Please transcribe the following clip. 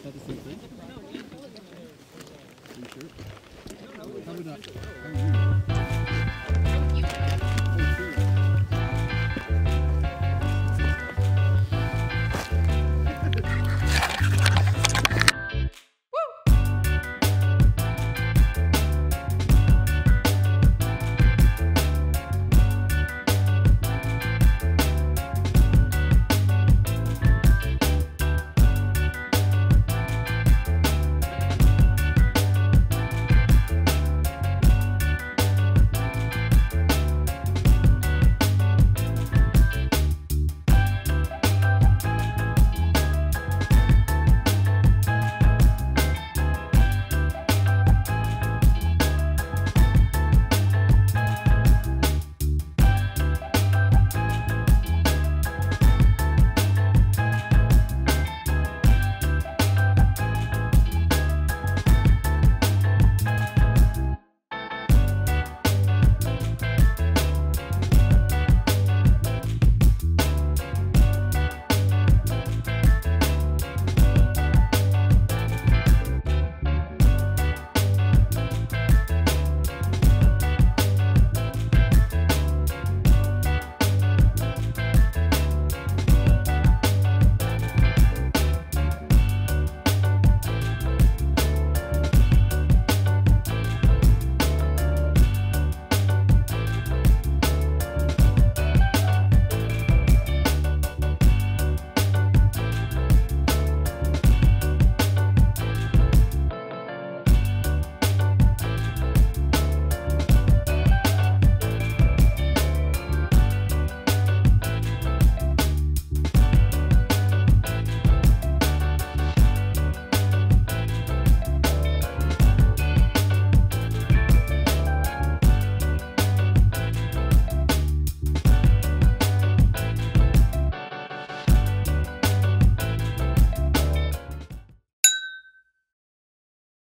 Is that the same thing? Are you sure? Probably not.